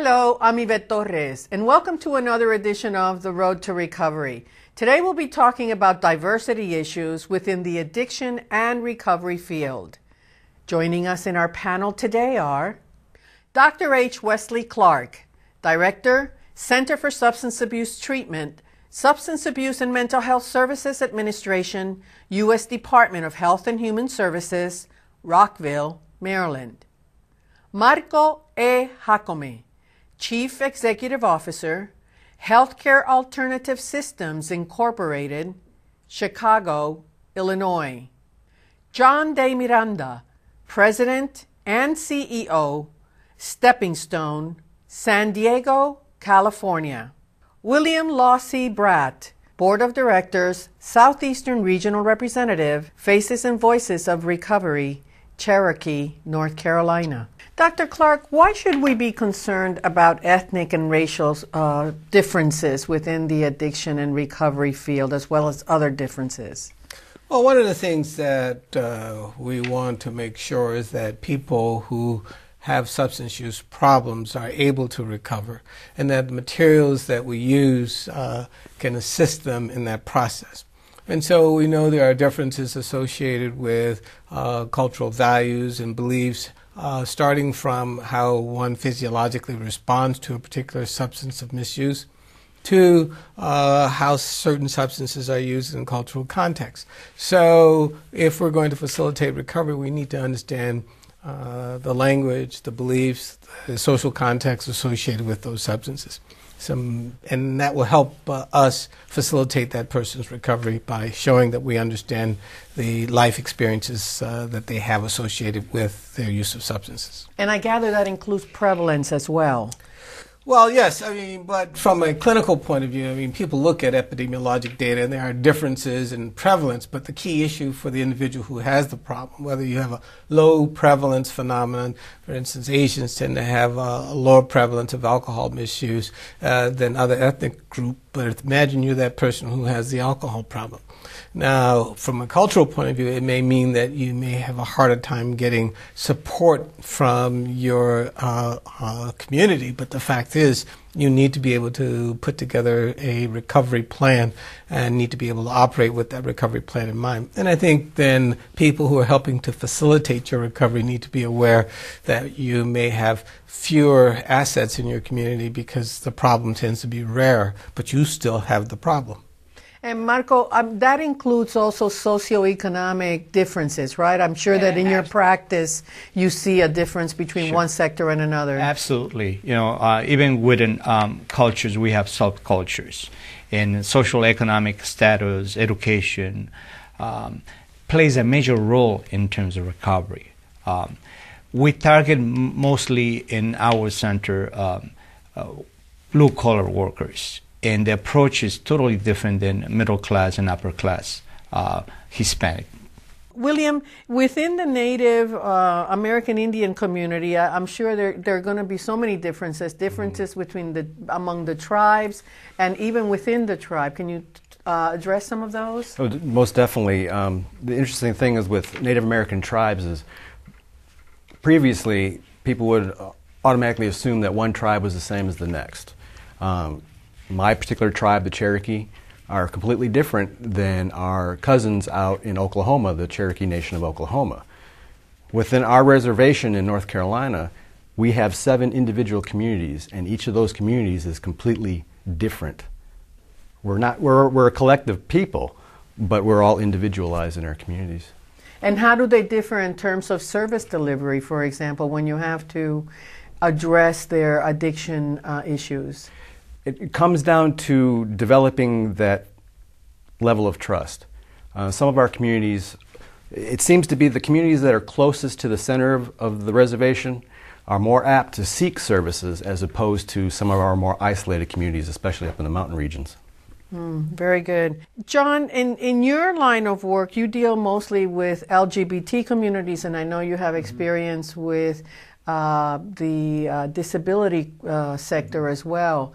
Hello, I'm Yvette Torres, and welcome to another edition of The Road to Recovery. Today we'll be talking about diversity issues within the addiction and recovery field. Joining us in our panel today are Dr. H. Wesley Clark, Director, Center for Substance Abuse Treatment, Substance Abuse and Mental Health Services Administration, U.S. Department of Health and Human Services, Rockville, Maryland. Marco E. Jacome, Chief Executive Officer, Healthcare Alternative Systems Incorporated, Chicago, Illinois. John De Miranda, President and CEO, Stepping Stone, San Diego, California. William Lawsey Bratt, Board of Directors, Southeastern Regional Representative, Faces and Voices of Recovery, Cherokee, North Carolina. Dr. Clark, why should we be concerned about ethnic and racial uh, differences within the addiction and recovery field, as well as other differences? Well, one of the things that uh, we want to make sure is that people who have substance use problems are able to recover, and that the materials that we use uh, can assist them in that process. And so we know there are differences associated with uh, cultural values and beliefs uh, starting from how one physiologically responds to a particular substance of misuse to uh, how certain substances are used in cultural context. So, if we're going to facilitate recovery, we need to understand uh, the language, the beliefs, the social context associated with those substances some, and that will help uh, us facilitate that person's recovery by showing that we understand the life experiences uh, that they have associated with their use of substances. And I gather that includes prevalence as well. Well, yes. I mean, but from a clinical point of view, I mean, people look at epidemiologic data and there are differences in prevalence, but the key issue for the individual who has the problem, whether you have a low prevalence phenomenon, for instance, Asians tend to have a lower prevalence of alcohol misuse uh, than other ethnic groups, but imagine you're that person who has the alcohol problem. Now, from a cultural point of view, it may mean that you may have a harder time getting support from your uh, uh, community, but the fact is, you need to be able to put together a recovery plan and need to be able to operate with that recovery plan in mind. And I think then people who are helping to facilitate your recovery need to be aware that you may have fewer assets in your community because the problem tends to be rare, but you still have the problem. And Marco, um, that includes also socioeconomic differences, right? I'm sure that in your practice you see a difference between sure. one sector and another. Absolutely. You know, uh, even within um, cultures, we have subcultures. And social economic status, education, um, plays a major role in terms of recovery. Um, we target mostly in our center um, uh, blue collar workers and the approach is totally different than middle class and upper class uh, Hispanic. William, within the Native uh, American Indian community, I, am sure there, there are going to be so many differences, differences mm-hmm. between the among the tribes and even within the tribe. Can you uh, address some of those? Oh, most definitely. Um, the interesting thing is with Native American tribes is previously people would automatically assume that one tribe was the same as the next. Um, my particular tribe, the Cherokee, are completely different than our cousins out in Oklahoma, the Cherokee Nation of Oklahoma. Within our reservation in North Carolina, we have seven individual communities, and each of those communities is completely different. We're, not, we're, we're a collective people, but we're all individualized in our communities. And how do they differ in terms of service delivery, for example, when you have to address their addiction uh, issues? It, comes down to developing that level of trust. Uh, some of our communities, it seems to be the communities that are closest to the center of, of the reservation are more apt to seek services as opposed to some of our more isolated communities, especially up in the mountain regions. Mm, very good. John, in, in your line of work, you deal mostly with LGBT communities, and I know you have mm-hmm. experience mm-hmm. with uh, the uh, disability uh, sector as well.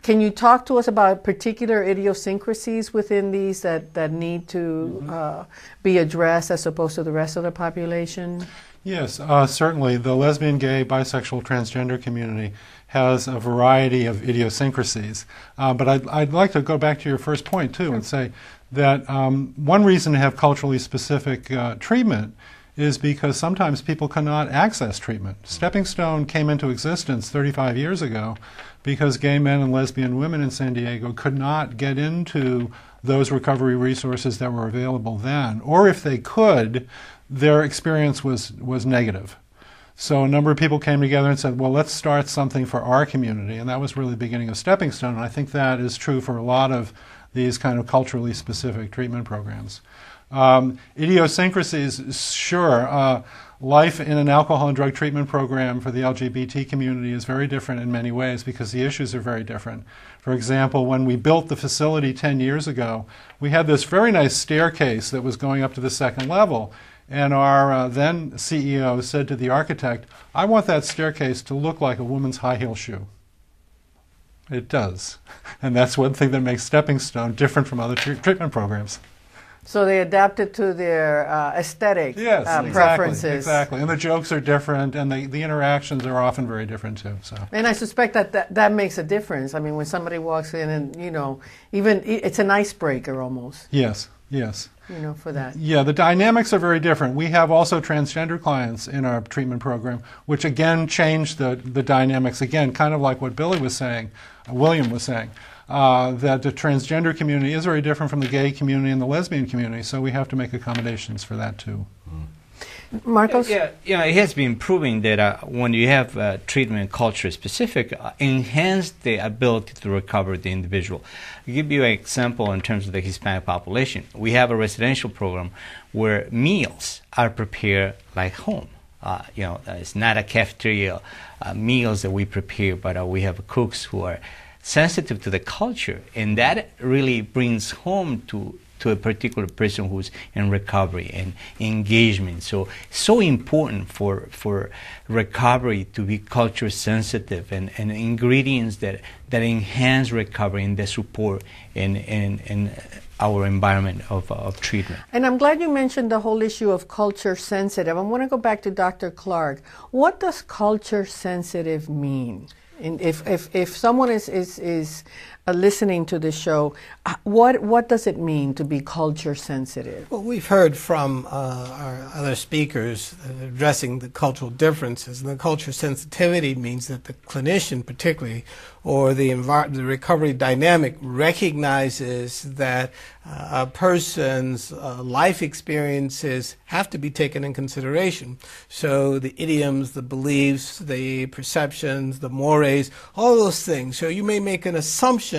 Can you talk to us about particular idiosyncrasies within these that, that need to mm-hmm. uh, be addressed as opposed to the rest of the population? Yes, uh, certainly. The lesbian, gay, bisexual, transgender community has a variety of idiosyncrasies. Uh, but I'd, I'd like to go back to your first point, too, and say that um, one reason to have culturally specific uh, treatment is because sometimes people cannot access treatment. Stepping Stone came into existence 35 years ago because gay men and lesbian women in San Diego could not get into those recovery resources that were available then. Or if they could, their experience was, was negative. So a number of people came together and said, well, let's start something for our community. And that was really the beginning of Stepping Stone. And I think that is true for a lot of these kind of culturally specific treatment programs. Um, idiosyncrasies, sure. Uh, life in an alcohol and drug treatment program for the LGBT community is very different in many ways because the issues are very different. For example, when we built the facility 10 years ago, we had this very nice staircase that was going up to the second level. And our uh, then CEO said to the architect, I want that staircase to look like a woman's high heel shoe. It does. And that's one thing that makes Stepping Stone different from other tre- treatment programs. So they adapted to their uh, aesthetic Yes, uh, exactly, preferences. Exactly. And the jokes are different, and the, the interactions are often very different, too. So. And I suspect that, that that makes a difference. I mean, when somebody walks in and, you know, even it's an icebreaker almost, Yes, yes. you know, for that. Yeah, the dynamics are very different. We have also transgender clients in our treatment program, which again change the, the dynamics, again, kind of like what Billy was saying, uh, William was saying. Uh, that the transgender community is very different from the gay community and the lesbian community, so we have to make accommodations for that too. Marcos? Yeah, yeah, it has been proven that uh, when you have uh, treatment culture specific, uh, enhance the ability to recover the individual. I'll give you an example in terms of the Hispanic population. We have a residential program where meals are prepared like home. Uh, you know, uh, it's not a cafeteria uh, meals that we prepare, but uh, we have cooks who are sensitive to the culture, and that really brings home to to a particular person who's in recovery and engagement. So so important for for recovery to be culture sensitive and, and ingredients that that enhance recovery and the support in in, in our environment of, of treatment. And I'm glad you mentioned the whole issue of culture sensitive. I want to go back to Dr. Clark. What does culture sensitive mean? And if, if, if someone is, is, is uh, listening to this show, uh, what, what does it mean to be culture sensitive? Well, we've heard from uh, our other speakers addressing the cultural differences, and the culture sensitivity means that the clinician, particularly, or the, envir- the recovery dynamic, recognizes that uh, a person's uh, life experiences have to be taken in consideration. So the idioms, the beliefs, the perceptions, the mores, all those things. So you may make an assumption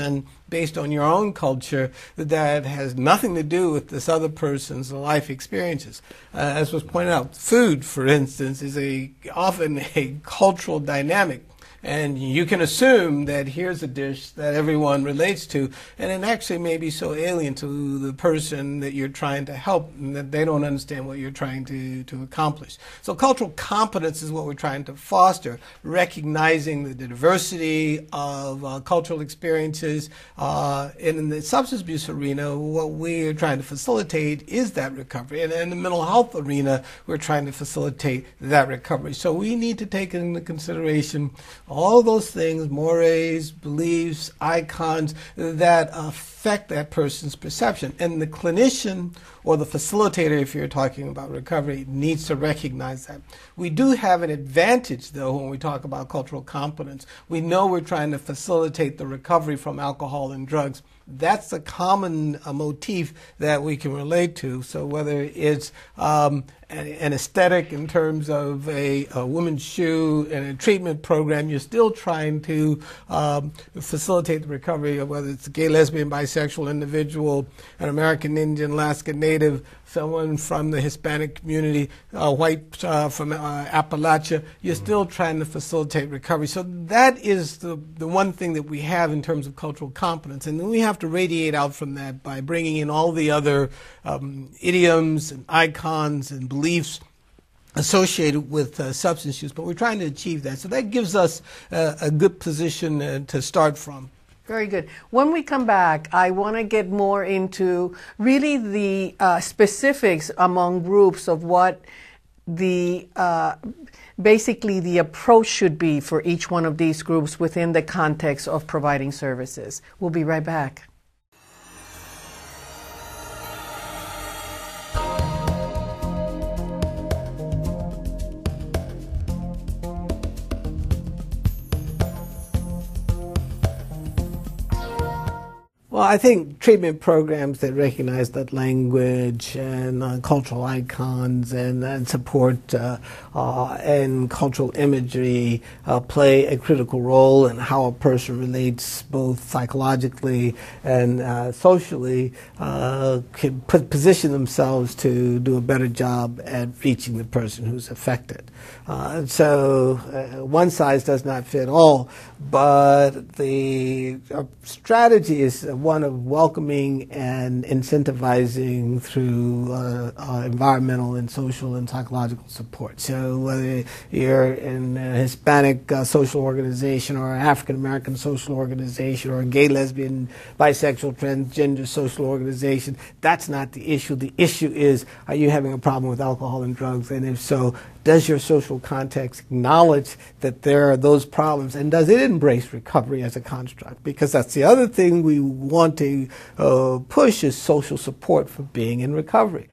based on your own culture that has nothing to do with this other person's life experiences. Uh, as was pointed out, food, for instance, is a often a cultural dynamic. And you can assume that here's a dish that everyone relates to, and it actually may be so alien to the person that you're trying to help that they don't understand what you're trying to, to accomplish. So, cultural competence is what we're trying to foster, recognizing the diversity of uh, cultural experiences. Uh, and in the substance abuse arena, what we're trying to facilitate is that recovery. And in the mental health arena, we're trying to facilitate that recovery. So, we need to take into consideration all those things, mores, beliefs, icons that affect that person's perception. And the clinician or the facilitator, if you're talking about recovery, needs to recognize that. We do have an advantage, though, when we talk about cultural competence. We know we're trying to facilitate the recovery from alcohol and drugs that's a common uh, motif that we can relate to. So whether it's um, an, an, aesthetic in terms of a, a, woman's shoe and a treatment program, you're still trying to um, facilitate the recovery of whether it's a gay, lesbian, bisexual individual, an American Indian, Alaska Native, someone from the Hispanic community, uh, white uh, from uh, Appalachia, you're still trying to facilitate recovery. So that is the, the one thing that we have in terms of cultural competence. And then we have to radiate out from that by bringing in all the other um, idioms and icons and beliefs associated with uh, substance use, but we're trying to achieve that. So that gives us uh, a good position uh, to start from. Very good. When we come back, I want to get more into really the uh, specifics among groups of what the uh, basically the approach should be for each one of these groups within the context of providing services. We'll be right back. Well, I think treatment programs that recognize that language and uh, cultural icons and, and support uh, uh, and cultural imagery uh, play a critical role in how a person relates both psychologically and uh, socially uh, can put, position themselves to do a better job at reaching the person who's affected. so one size does not fit all, but the strategy is one of welcoming and incentivizing through uh, uh, environmental and social and psychological support. So whether you're in a Hispanic uh, social organization or an African American social organization or a gay, lesbian, bisexual, transgender social organization, that's not the issue. The issue is, are you having a problem with alcohol and drugs? And if so, does your social context acknowledge that there are those problems and does it embrace recovery as a construct? Because that's the other thing we want to uh, push is social support for being in recovery.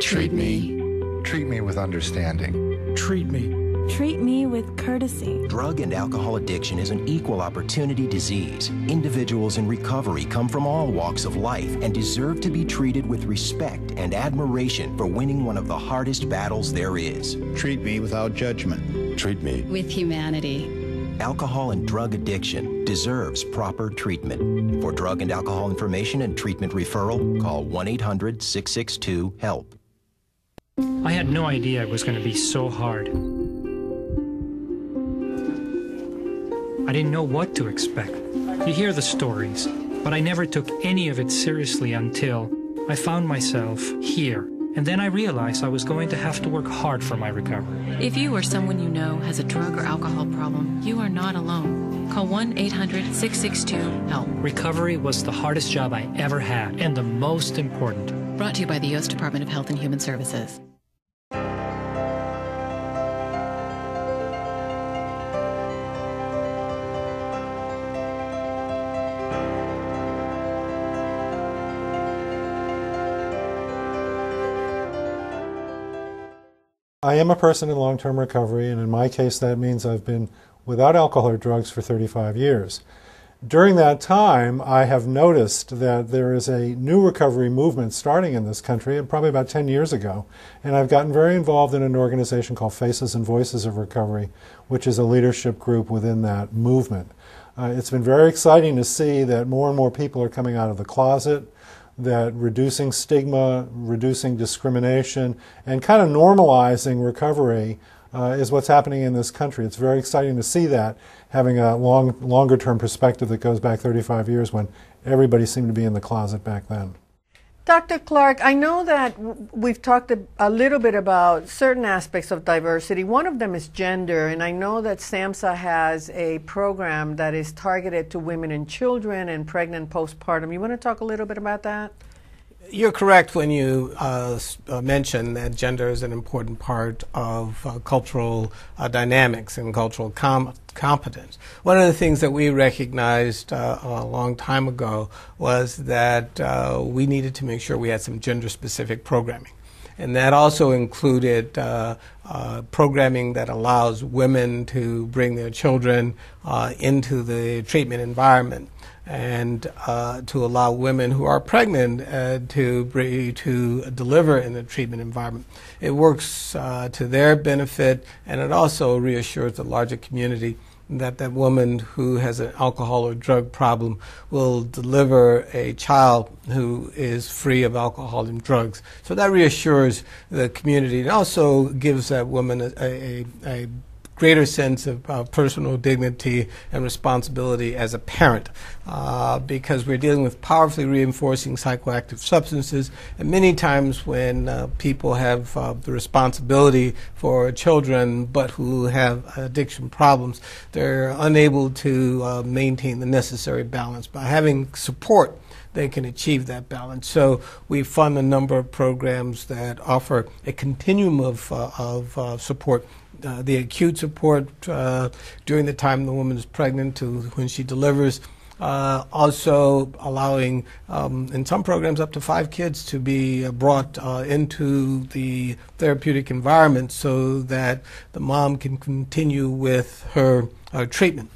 Treat me. Treat me with understanding. Treat me Treat me with courtesy. Drug and alcohol addiction is an equal opportunity disease. Individuals in recovery come from all walks of life and deserve to be treated with respect and admiration for winning one of the hardest battles there is. Treat me without judgment. Treat me with humanity. Alcohol and drug addiction deserves proper treatment. For drug and alcohol information and treatment referral, call 1 800 662 HELP. I had no idea it was going to be so hard. I didn't know what to expect. You hear the stories, but I never took any of it seriously until I found myself here. And then I realized I was going to have to work hard for my recovery. If you or someone you know has a drug or alcohol problem, you are not alone. Call 1 800 662 HELP. Recovery was the hardest job I ever had and the most important. Brought to you by the U.S. Department of Health and Human Services. I am a person in long term recovery, and in my case, that means I've been without alcohol or drugs for 35 years. During that time, I have noticed that there is a new recovery movement starting in this country, and probably about 10 years ago. And I've gotten very involved in an organization called Faces and Voices of Recovery, which is a leadership group within that movement. Uh, it's been very exciting to see that more and more people are coming out of the closet that reducing stigma, reducing discrimination, and kind of normalizing recovery uh, is what's happening in this country. It's very exciting to see that, having a long, longer term perspective that goes back 35 years when everybody seemed to be in the closet back then. Dr. Clark, I know that we've talked a little bit about certain aspects of diversity. One of them is gender, and I know that SAMHSA has a program that is targeted to women and children and pregnant postpartum. You want to talk a little bit about that? You're correct when you uh, uh, mention that gender is an important part of uh, cultural uh, dynamics and cultural com- competence. One of the things that we recognized uh, a long time ago was that uh, we needed to make sure we had some gender specific programming. And that also included programming that allows women to bring their children into the treatment environment and uh, to allow women who are pregnant uh, to to deliver in the treatment environment. It works uh, to their benefit, and it also reassures the larger community that that woman who has an alcohol or drug problem will deliver a child who is free of alcohol and drugs. So that reassures the community. It also gives that woman a, a, a greater sense of uh, personal dignity and responsibility as a parent uh, because we're dealing with powerfully reinforcing psychoactive substances. And many times, when uh, people have uh, the responsibility for children but who have addiction problems, they're unable to uh, maintain the necessary balance. By having support, they can achieve that balance. So we fund a number of programs that offer a continuum of, uh, of uh, support uh, the acute support uh, during the time the woman is pregnant to when she delivers. Uh, also allowing, um, in some programs, up to five kids to be uh, brought uh, into the therapeutic environment so that the mom can continue with her uh, treatment.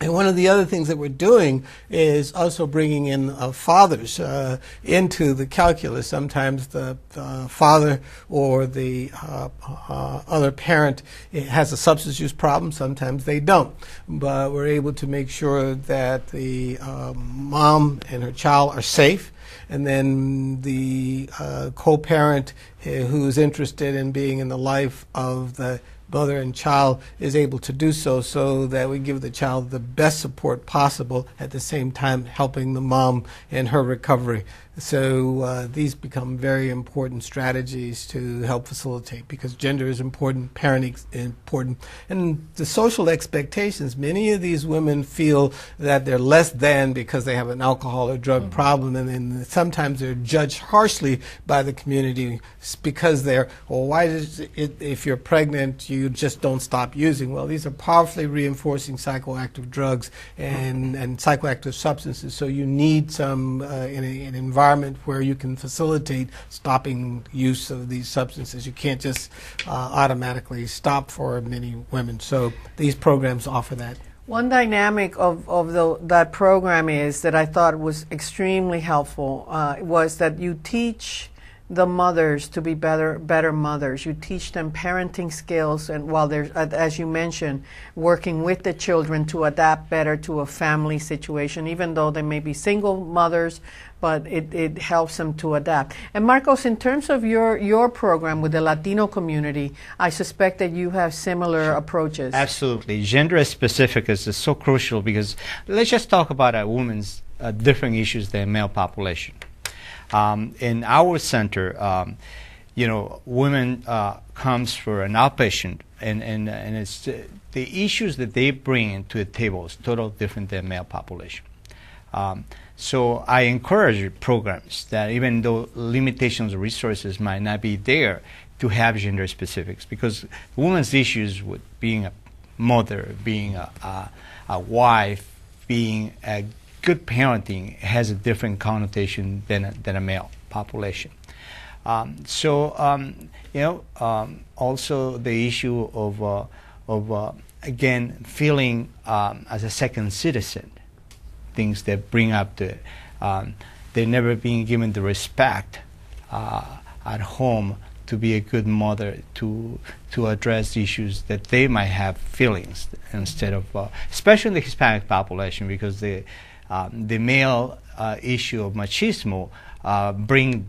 And one of the other things that we're doing is also bringing in uh, fathers uh, into the calculus. Sometimes the, the father or the uh, uh other parent has a substance use problem, sometimes they don't. But we're able to make sure that the um, mom and her child are safe and then the uh, co-parent uh, who is interested in being in the life of the mother and child is able to do so so that we give the child the best support possible at the same time helping the mom in her recovery. So uh, these become very important strategies to help facilitate because gender is important, parenting is important, and the social expectations. Many of these women feel that they're less than because they have an alcohol or drug mm-hmm. problem, and then sometimes they're judged harshly by the community because they're, well, why does it, if you're pregnant, you just don't stop using? Well, these are powerfully reinforcing psychoactive drugs and, and psychoactive substances, so you need some uh, in a, an environment environment where you can facilitate stopping use of these substances. You can't just uh, automatically stop for many women. So these programs offer that. One dynamic of, of the, that program is that I thought was extremely helpful uh, was that you teach the mothers to be better better mothers. You teach them parenting skills, and while they're, as you mentioned, working with the children to adapt better to a family situation, even though they may be single mothers, but it, it helps them to adapt. And Marcos, in terms of your your program with the Latino community, I suspect that you have similar approaches. Absolutely, gender specific is, is so crucial because let's just talk about a woman's uh, different issues than male population. Um, in our center, um, you know, women uh, comes for an outpatient, and and and it's uh, the issues that they bring to the table is totally different than male population. Um, so I encourage programs that even though limitations of resources might not be there, to have gender specifics because women's issues with being a mother, being a, a, a wife, being a good parenting has a different connotation than a, than a male population. Um, so um, you know, um, also the issue of uh, of uh, again feeling um, as a second citizen, things that bring up the um, they're never being given the respect uh, at home to be a good mother to to address issues that they might have feelings instead of uh, especially in the Hispanic population because they the male uh, issue of machismo uh, bring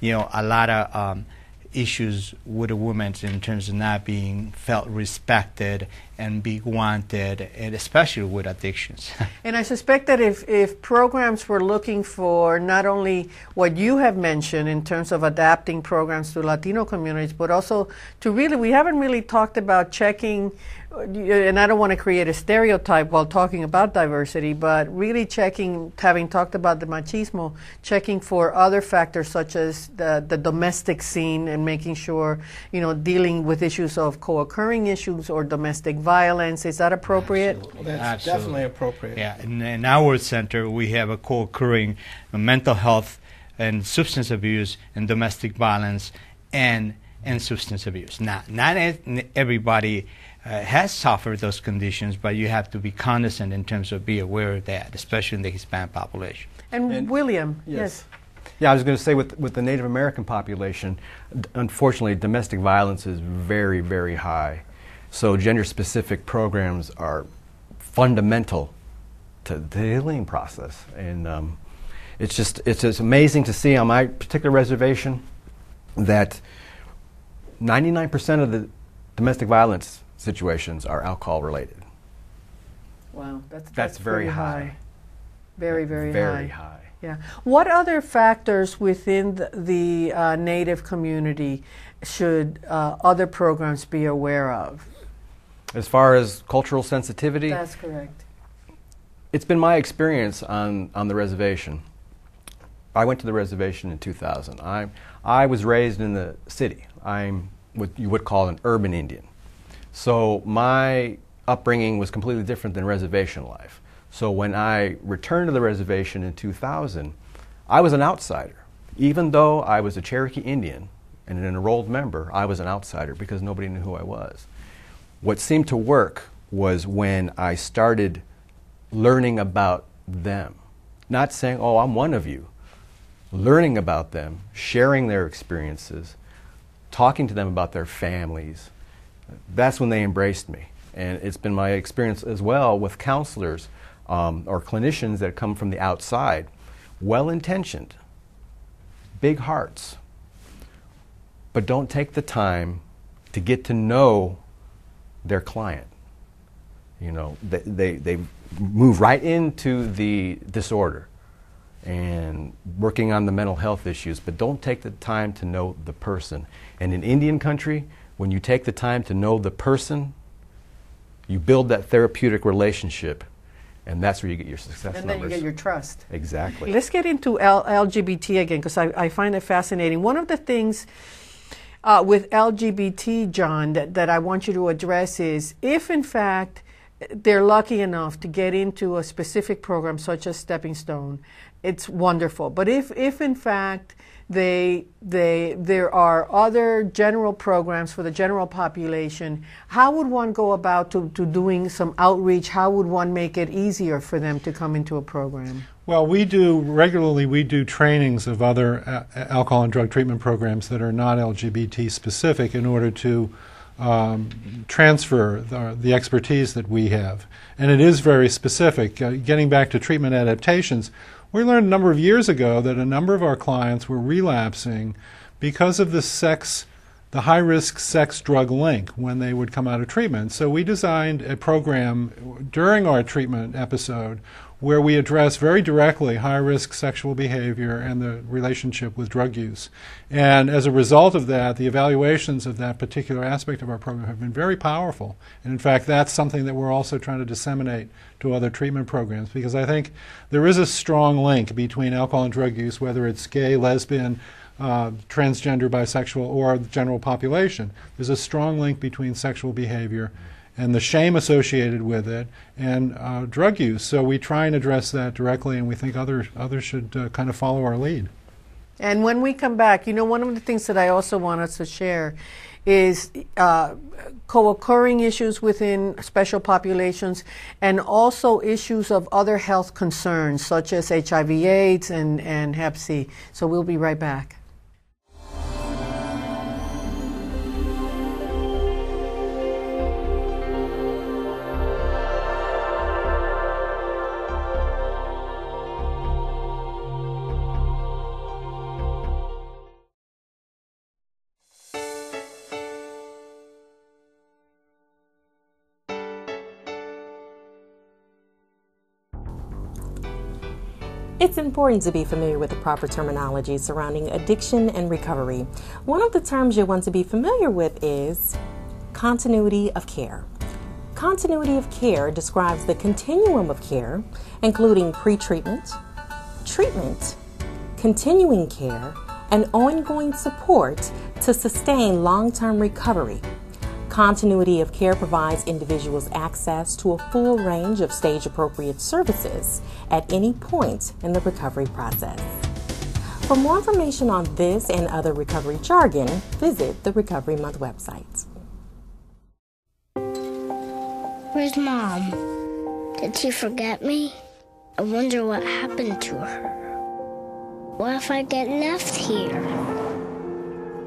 you know a lot of um, issues with a woman in terms of not being felt respected and be wanted, and especially with addictions. and I suspect that if, if programs were looking for not only what you have mentioned in terms of adapting programs to Latino communities, but also to really, we haven't really talked about checking uh, and I don't want to create a stereotype while talking about diversity, but really checking, having talked about the machismo, checking for other factors such as the, the domestic scene and making sure, you know, dealing with issues of co occurring issues or domestic violence. Is that appropriate? Absolutely. That's Absolutely. definitely appropriate. Yeah, in, in our center, we have a co occurring mental health and substance abuse and domestic violence and, and substance abuse. Not, not everybody uh, has suffered those conditions, but you have to be cognizant in terms of be aware of that, especially in the Hispanic population. And, and William, yes. yes. Yeah, I was going to say with, with the Native American population, unfortunately, domestic violence is very, very high. So gender specific programs are fundamental to the healing process. And um, it's just it's just amazing to see on my particular reservation that 99% of the domestic violence situations are alcohol related. Wow, that's, that's, that's very high. high. Very, very, very high. high. Yeah. What other factors within the, the uh, Native community should uh, other programs be aware of? As far as cultural sensitivity? That's correct. It's been my experience on, on the reservation I went to the reservation in 2000. I, I was raised in the city. I'm what you would call an urban Indian. So my upbringing was completely different than reservation life. So when I returned to the reservation in 2000, I was an outsider. Even though I was a Cherokee Indian and an enrolled member, I was an outsider because nobody knew who I was. What seemed to work was when I started learning about them. Not saying, oh, I'm one of you. Learning about them, sharing their experiences, talking to them about their families. That's when they embraced me. And it's been my experience as well with counselors um, or clinicians that come from the outside, well intentioned, big hearts, but don't take the time to get to know their client. You know, they, they, they move right into the disorder and working on the mental health issues, but don't take the time to know the person. And in Indian country, when you take the time to know the person, you build that therapeutic relationship, and that's where you get your success and numbers. then you get your trust. Exactly. Let's get into L- LGBT again because I, I find it fascinating. One of the things uh, with LGBT, John, that, that I want you to address is if, in fact, they're lucky enough to get into a specific program such as Stepping Stone, it's wonderful. But if, if in fact they, they, there are other general programs for the general population, how would one go about to, to doing some outreach? How would one make it easier for them to come into a program? Well, we do regularly. We do trainings of other uh, alcohol and drug treatment programs that are not LGBT specific in order to um, transfer the, the, expertise that we have. And it is very specific. Uh, getting back to treatment adaptations, we learned a number of years ago that a number of our clients were relapsing because of the sex, the high risk sex drug link when they would come out of treatment. So we designed a program during our treatment episode where we address very directly high risk sexual behavior and the relationship with drug use. And as a result of that, the evaluations of that particular aspect of our program have been very powerful. And in fact, that's something that we're also trying to disseminate to other treatment programs because I think there is a strong link between alcohol and drug use, whether it's gay, lesbian, uh, transgender, bisexual, or the general population. There's a strong link between sexual behavior and the shame associated with it and uh, drug use. So we try and address that directly, and we think others others should uh, kind of follow our lead. And when we come back, you know, one of the things that I also want us to share is uh, co-occurring issues within special populations and also issues of other health concerns such as HIV AIDS and, and Hep C. So we'll be right back. It's important to be familiar with the proper terminology surrounding addiction and recovery. One of the terms you'll want to be familiar with is continuity of care. Continuity of care describes the continuum of care, including pre treatment, treatment, continuing care, and ongoing support to sustain long term recovery. Continuity of care provides individuals access to a full range of stage appropriate services at any point in the recovery process. For more information on this and other recovery jargon, visit the Recovery Month website. Where's Mom? Did she forget me? I wonder what happened to her. What if I get left here?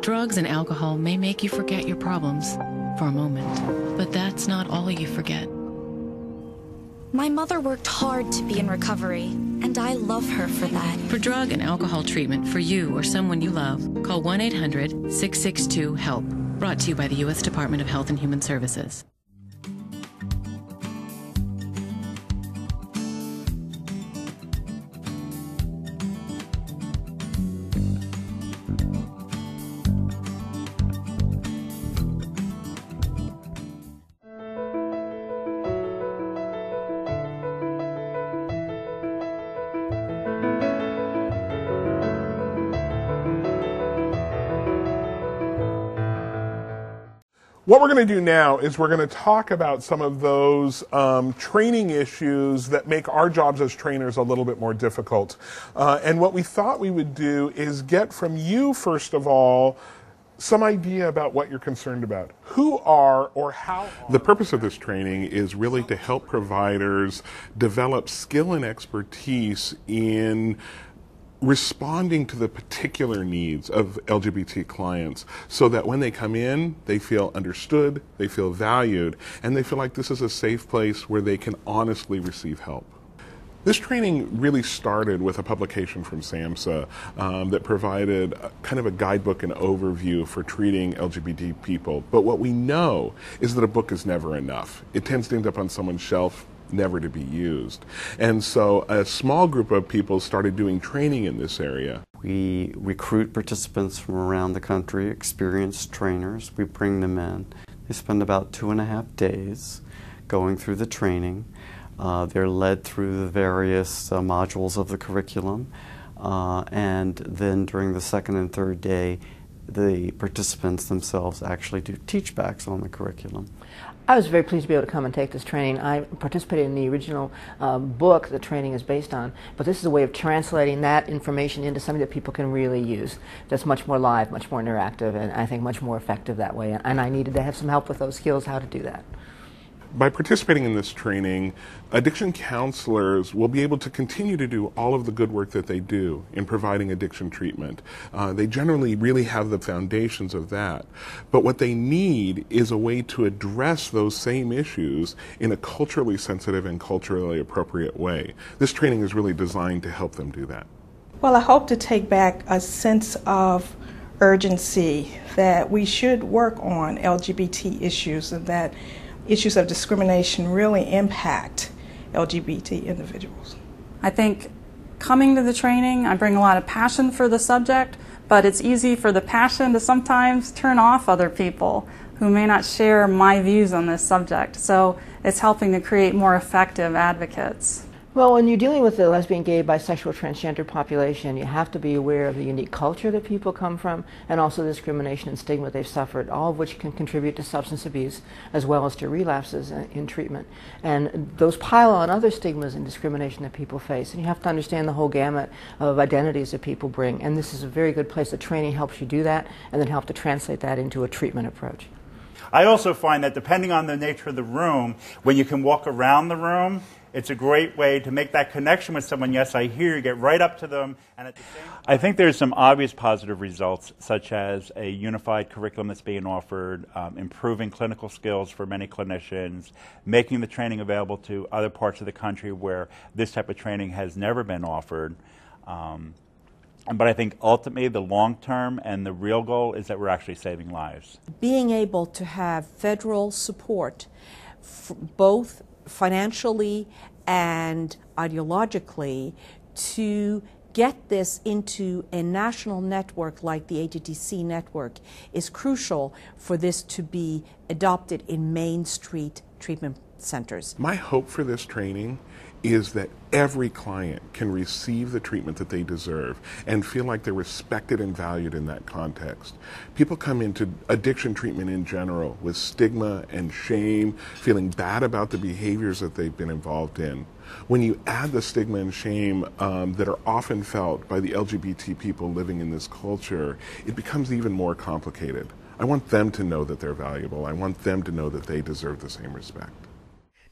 Drugs and alcohol may make you forget your problems for a moment, but that's not all you forget. My mother worked hard to be in recovery, and I love her for that. For drug and alcohol treatment for you or someone you love, call 1 800 662 HELP. Brought to you by the U.S. Department of Health and Human Services. What we're going to do now is we're going to talk about some of those um, training issues that make our jobs as trainers a little bit more difficult. Uh, and what we thought we would do is get from you, first of all, some idea about what you're concerned about. Who are or how The purpose of this training is really to help providers develop skill and expertise in responding to the particular needs of LGBT clients so that when they come in, they feel understood, they feel valued, and they feel like this is a safe place where they can honestly receive help. This training really started with a publication from SAMHSA um, that provided a, kind of a guidebook and overview for treating LGBT people. But what we know is that a book is never enough. It tends to end up on someone's shelf never to be used. And so a small group of people started doing training in this area. We recruit participants from around the country, experienced trainers. We bring them in. They spend about two and a half days going through the training. Uh, they're led through the various uh, modules of the curriculum. Uh, and then during the second and third day, the participants themselves actually do teachbacks on the curriculum. I was very pleased to be able to come and take this training. I participated in the original um, book the training is based on, but this is a way of translating that information into something that people can really use. That's much more live, much more interactive, and I think much more effective that way. And I needed to have some help with those skills, how to do that. By participating in this training, addiction counselors will be able to continue to do all of the good work that they do in providing addiction treatment. Uh, they generally really have the foundations of that. But what they need is a way to address those same issues in a culturally sensitive and culturally appropriate way. This training is really designed to help them do that. Well, I hope to take back a sense of urgency that we should work on LGBT issues and that issues of discrimination really impact LGBT individuals. I think coming to the training, I bring a lot of passion for the subject, but it's easy for the passion to sometimes turn off other people who may not share my views on this subject. So it's helping to create more effective advocates. Well, when you're dealing with the lesbian, gay, bisexual, transgender population, you have to be aware of the unique culture that people come from and also the discrimination and stigma they've suffered, all of which can contribute to substance abuse as well as to relapses in treatment. And those pile on other stigmas and discrimination that people face. And you have to understand the whole gamut of identities that people bring. And this is a very good place. The training helps you do that and then help to translate that into a treatment approach. I also find that depending on the nature of the room, when you can walk around the room, it's a great way to make that connection with someone. Yes, I hear you. Get right up to them, and at the same. Time, I think there's some obvious positive results, such as a unified curriculum that's being offered, um, improving clinical skills for many clinicians, making the training available to other parts of the country where this type of training has never been offered. Um, but I think ultimately the long term and the real goal is that we're actually saving lives. Being able to have federal support, both financially and ideologically to get this into a national network like the ATTC network is crucial for this to be adopted in Main Street treatment centers. My hope for this training is that every client can receive the treatment that they deserve and feel like they're respected and valued in that context. People come into addiction treatment in general with stigma and shame, feeling bad about the behaviors that they've been involved in. When you add the stigma and shame um, that are often felt by the LGBT people living in this culture, it becomes even more complicated. I want them to know that they're valuable. I want them to know that they deserve the same respect.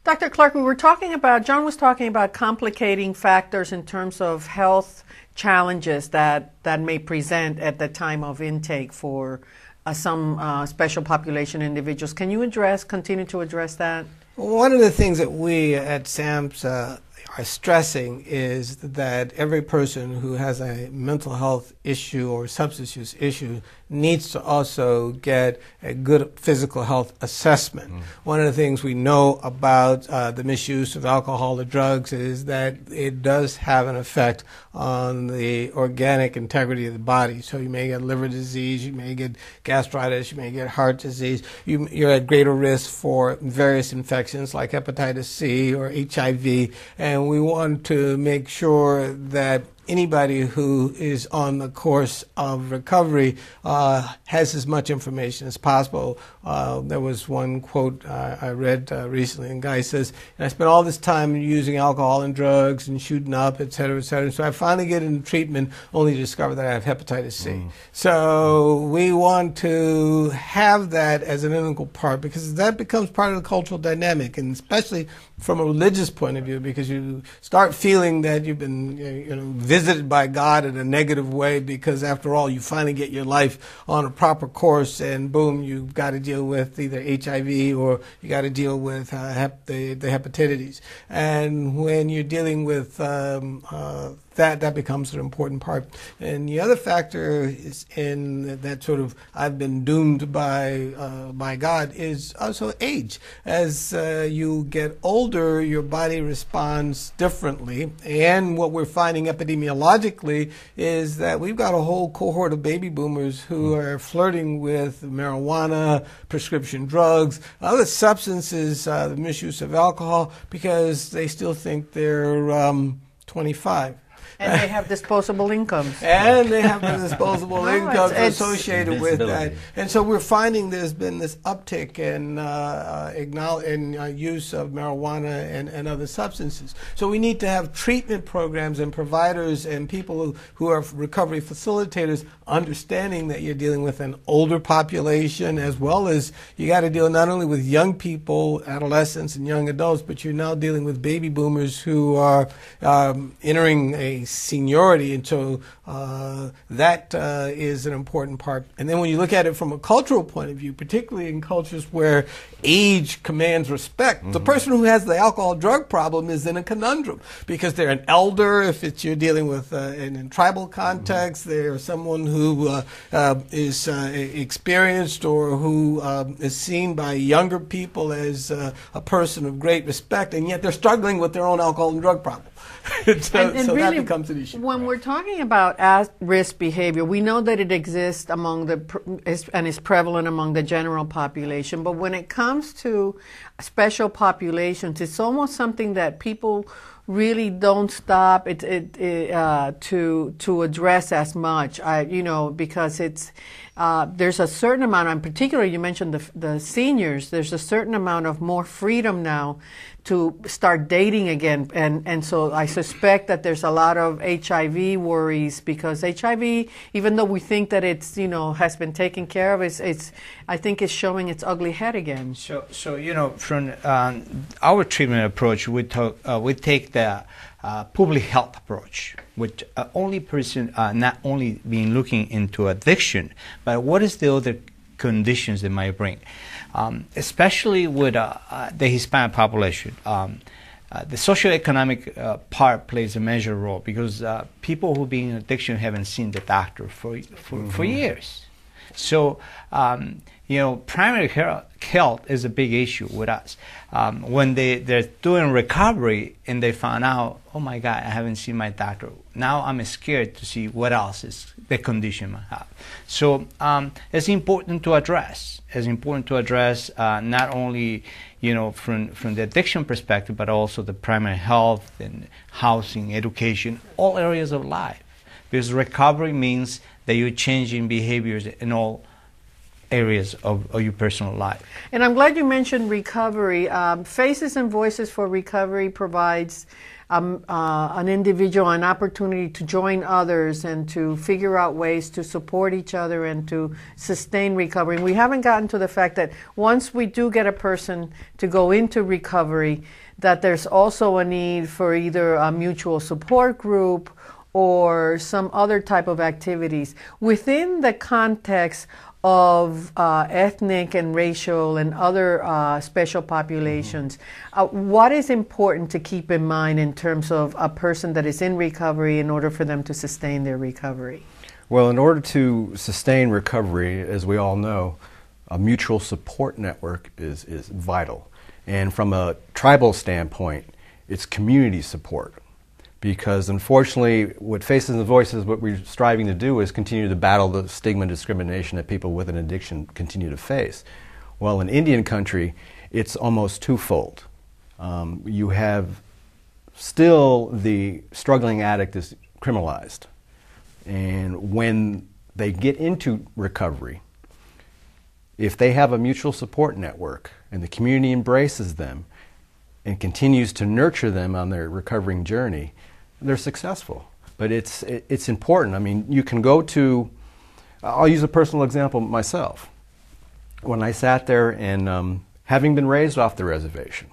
Dr. Clark, we were talking about, John was talking about complicating factors in terms of health challenges that, that may present at the time of intake for uh, some uh, special population individuals. Can you address, continue to address that? One of the things that we at SAMHSA are stressing is that every person who has a mental health issue or substance use issue needs to also get a good physical health assessment. Mm. One of the things we know about uh, the misuse of alcohol or drugs is that it does have an effect on the organic integrity of the body. So you may get liver disease, you may get gastritis, you may get heart disease. You, you're at greater risk for various infections like hepatitis C or HIV. And we want to make sure that anybody who is on the course of recovery uh, has as much information as possible. Uh, there was one quote uh, I read uh, recently, and guy says, "I spent all this time using alcohol and drugs and shooting up, et cetera, et cetera. So I finally get into treatment, only to discover that I have hepatitis C. Mm. So we want to have that as an integral part because that becomes part of the cultural dynamic, and especially from a religious point of view, because you start feeling that you've been you know visited by God in a negative way, because after all, you finally get your life on a proper course, and boom, you've got to deal with either HIV or you got to deal with uh, hep- the, the hepatitis. And when you're dealing with um, uh, that that becomes an important part. And the other factor is in that sort of I've been doomed by uh, by God is also age. As uh, you get older, your body responds differently. And what we're finding epidemiologically is that we've got a whole cohort of baby boomers who mm. are flirting with marijuana, prescription drugs, other substances, uh, the misuse of alcohol, because they still think they're um, 25. And they have disposable incomes. and they have the disposable no, incomes it's, associated with that. And so we're finding there's been this uptick in, uh, in uh, use of marijuana and, and other substances. So we need to have treatment programs and providers and people who, who are recovery facilitators understanding that you're dealing with an older population as well as you got to deal not only with young people, adolescents, and young adults, but you're now dealing with baby boomers who are um, entering a seniority, and so uh, that uh, is an important part. And then when you look at it from a cultural point of view, particularly in cultures where age commands respect, mm-hmm. the person who has the alcohol drug problem is in a conundrum because they're an elder. If it's you're dealing with uh, in, in tribal context, mm-hmm. they're someone who uh, uh, is uh, experienced or who um, is seen by younger people as a person of great respect, and yet they're struggling with their own alcohol and drug problem. so, and, and so really, that becomes an issue. When we're talking about at-risk behavior, we know that it exists among the and is prevalent among the general population. But when it comes to special populations, it's almost something that people really don't stop it, it, it uh, to to address as much. I, you know, because it's uh, there's a certain amount. In particular, you mentioned the the seniors. There's a certain amount of more freedom now to start dating again. And, and so I suspect that there's a lot of HIV worries because HIV, even though we think that it's, you know, has been taken care of, it's, it's I think it's showing its ugly head again. So, so you know, from um, our treatment approach, we, talk, uh, we take the uh, public health approach, which uh, only person uh, not only being looking into addiction, but what is the other conditions that might bring um, especially with uh, uh, the Hispanic population. Um, uh, the socioeconomic uh, part plays a major role because uh, people who be in addiction haven't seen the doctor for for, mm-hmm. for years. So um, you know, primary health is a big issue with us. Um, when they, they're doing recovery and they find out, oh my God, I haven't seen my doctor. Now I'm scared to see what else is the condition I have. So um, it's important to address. It's important to address uh, not only, you know, from, from the addiction perspective, but also the primary health and housing, education, all areas of life. Because recovery means that you're changing behaviors in all areas of, of, your personal life. And I'm glad you mentioned recovery. Um, Faces and Voices for Recovery provides um, uh, an individual an opportunity to join others and to figure out ways to support each other and to sustain recovery. And we haven't gotten to the fact that once we do get a person to go into recovery, that there's also a need for either a mutual support group or some other type of activities within the context of uh, ethnic and racial and other uh, special populations. Mm-hmm. Uh, what is important to keep in mind in terms of a person that is in recovery in order for them to sustain their recovery? Well, in order to sustain recovery, as we all know, a mutual support network is, is vital. And from a tribal standpoint, it's community support because unfortunately, what Faces and Voices, what we're striving to do is continue to battle the stigma and discrimination that people with an addiction continue to face. Well, in Indian country, it's almost twofold. Um, you have still the struggling addict is criminalized. And when they get into recovery, if they have a mutual support network and the community embraces them and continues to nurture them on their recovering journey, they're successful. But it's, it's important. I mean, you can go to, I'll use a personal example myself. When I sat there and um, having been raised off the reservation,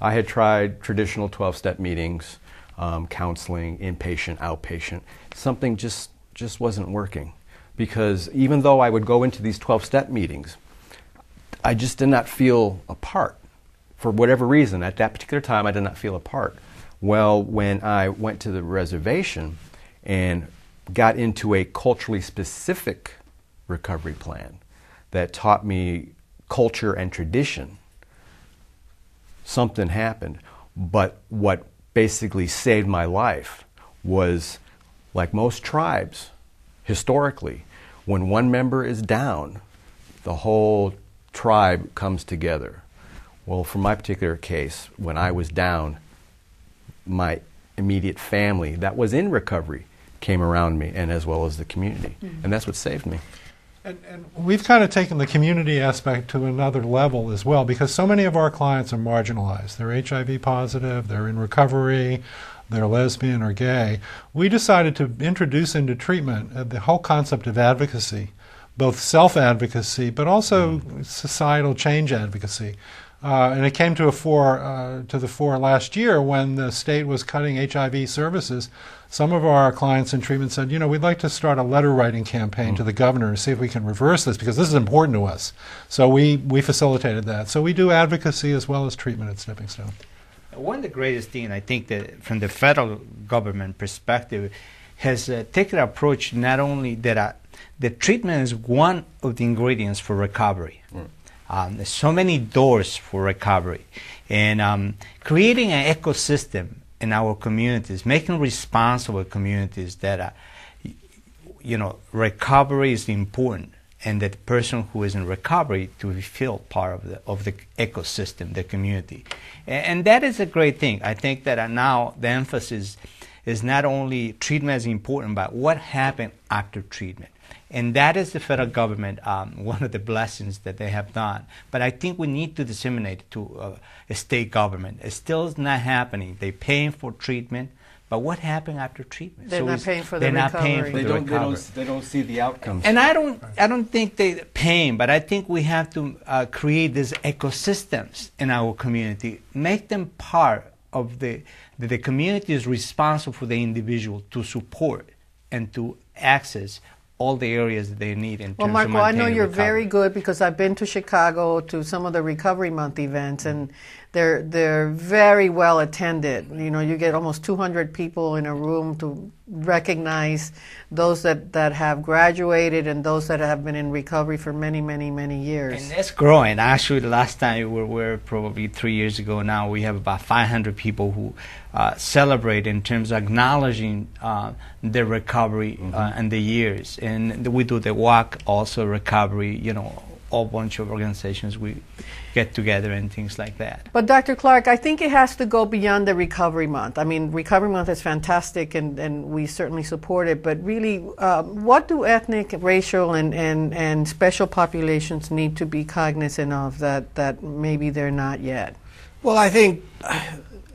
I had tried traditional 12 step meetings, um, counseling, inpatient, outpatient. Something just, just wasn't working because even though I would go into these 12 step meetings, I just did not feel a part. For whatever reason, at that particular time, I did not feel a part. Well, when I went to the reservation and got into a culturally specific recovery plan that taught me culture and tradition, something happened. But what basically saved my life was like most tribes, historically, when one member is down, the whole tribe comes together. Well, for my particular case, when I was down, my immediate family that was in recovery came around me, and as well as the community. Mm-hmm. And that's what saved me. And, and, we've kind of taken the community aspect to another level as well because so many of our clients are marginalized. They're HIV positive, they're in recovery, they're lesbian or gay. We decided to introduce into treatment uh, the whole concept of advocacy, both self advocacy but also societal change advocacy. Uh, and it came to a fore uh, to the fore last year when the state was cutting HIV services. Some of our clients in treatment said, you know, we'd like to start a letter writing campaign mm. to the governor to see if we can reverse this because this is important to us. So we we facilitated that. So we do advocacy as well as treatment at Stepping Stone. One of the greatest things I think that from the federal government perspective has uh, taken an approach not only that uh, the treatment is one of the ingredients for recovery. Um, so many doors for recovery. And um, creating an ecosystem in our communities, making responsible communities that, you know, recovery is important and that the person who is in recovery to feel part of the, of the ecosystem, the community. And, and that is a great thing. I think that now the emphasis is not only treatment is important, but what happened after treatment. And that is the federal government, um, one of the blessings that they have done. But I think we need to disseminate it to uh, a state government. It still is not happening. They're paying for treatment, but what happened after treatment? They're so not paying for the they're recovery. Not paying for they, the don't, recovery. They, don't, they don't see the outcomes. And I don't, I don't think they're paying, but I think we have to uh, create these ecosystems in our community, make them part of the, the, the community is responsible for the individual to support and to access all the areas that they need in well, terms Marco, of I know you're recovery. very good because I've been to Chicago to some of the Recovery Month events, and they're they're very well attended. You know, you get almost 200 people in a room to recognize those that, that have graduated and those that have been in recovery for many, many, many years. And it's growing. Actually, the last time we were, were probably three years ago now, we have about 500 people who uh, celebrate in terms of acknowledging uh, their recovery uh, mm-hmm. uh, and the years. And we do the walk also recovery, you know, whole bunch of organizations we get together and things like that. But Dr. Clark, I think it has to go beyond the Recovery Month. I mean, Recovery Month is fantastic and, and we certainly support it, but really, uh, what do ethnic, racial, and, and, and special populations need to be cognizant of that, that maybe they're not yet? Well, I think,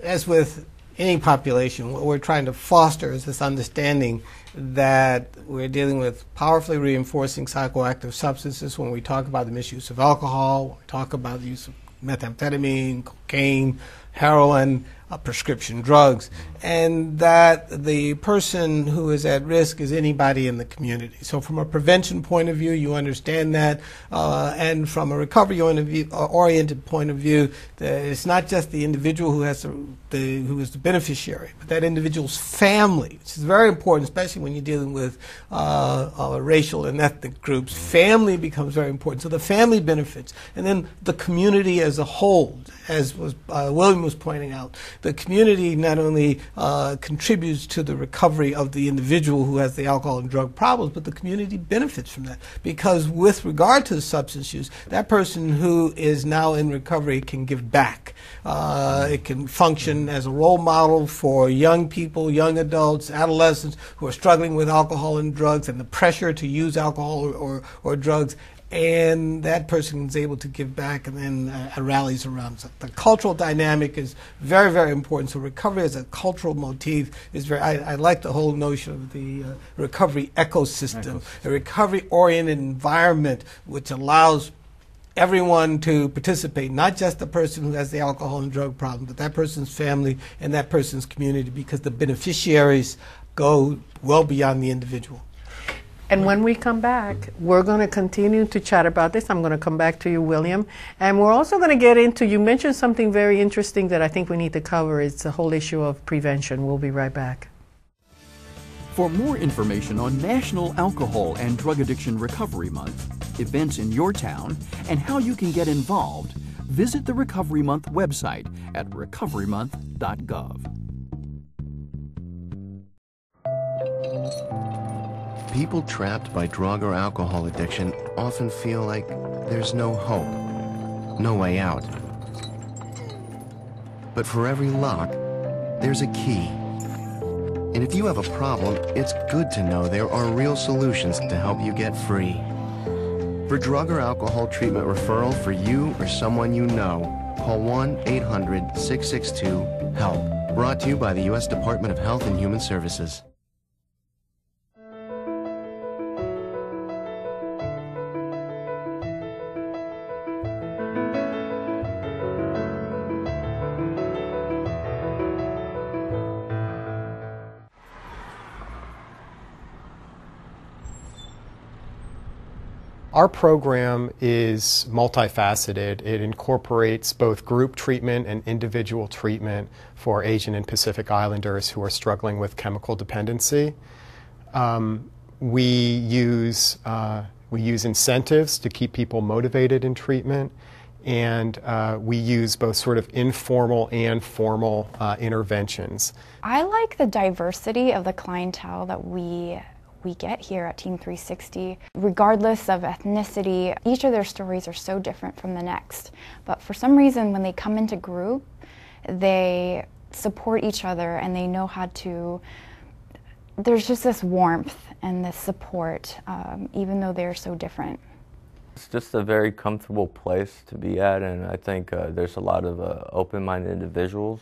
as with any population, what we're trying to foster is this understanding that we're dealing with powerfully reinforcing psychoactive substances when we talk about the misuse of alcohol, when we talk about the use of methamphetamine, cocaine, heroin, uh, prescription drugs, and that the person who is at risk is anybody in the community. So, from a prevention point of view, you understand that, uh, and from a recovery uh, oriented point of view, it's not just the individual who has the, the, who is the beneficiary, but that individual's family, which is very important, especially when you're dealing with uh, uh, racial and ethnic groups. Family becomes very important. So the family benefits, and then the community as a whole, as was uh, William was pointing out the community not only uh, contributes to the recovery of the individual who has the alcohol and drug problems, but the community benefits from that. Because with regard to the substance use, that person who is now in recovery can give back. Uh, it can function as a role model for young people, young adults, adolescents who are struggling with alcohol and drugs and the pressure to use alcohol or, or, or drugs and that person is able to give back and then uh, rallies around. So the cultural dynamic is very, very important. So recovery as a cultural motif is very, I, I like the whole notion of the uh, recovery ecosystem, a recovery-oriented environment which allows everyone to participate, not just the person who has the alcohol and drug problem, but that person's family and that person's community because the beneficiaries go well beyond the individual. And when we come back, we're going to continue to chat about this. I'm going to come back to you, William. And we're also going to get into, you mentioned something very interesting that I think we need to cover. It's the whole issue of prevention. We'll be right back. For more information on National Alcohol and Drug Addiction Recovery Month, events in your town, and how you can get involved, visit the Recovery Month website at recoverymonth.gov. People trapped by drug or alcohol addiction often feel like there's no hope, no way out. But for every lock, there's a key. And if you have a problem, it's good to know there are real solutions to help you get free. For drug or alcohol treatment referral for you or someone you know, call 1 800 662 HELP. Brought to you by the U.S. Department of Health and Human Services. Our program is multifaceted. It incorporates both group treatment and individual treatment for Asian and Pacific Islanders who are struggling with chemical dependency. Um, we use uh, we use incentives to keep people motivated in treatment, and uh, we use both sort of informal and formal uh, interventions. I like the diversity of the clientele that we we get here at Team 360. Regardless of ethnicity, each of their stories are so different from the next. But for some reason, when they come into group, they support each other and they know how to. There's just this warmth and this support, um, even though they're so different. It's just a very comfortable place to be at, and I think uh, there's a lot of uh, open minded individuals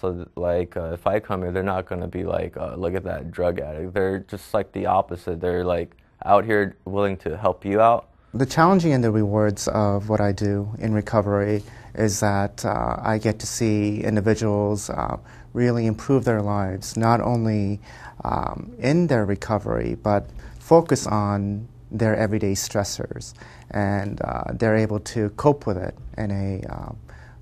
so like uh, if I come here, they're not gonna be like, uh, look at that drug addict. They're just like the opposite. They're like out here willing to help you out. The challenging and the rewards of what I do in recovery is that uh, I get to see individuals uh, really improve their lives, not only um, in their recovery, but focus on their everyday stressors, and uh, they're able to cope with it in a uh,